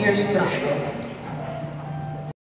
near scripture.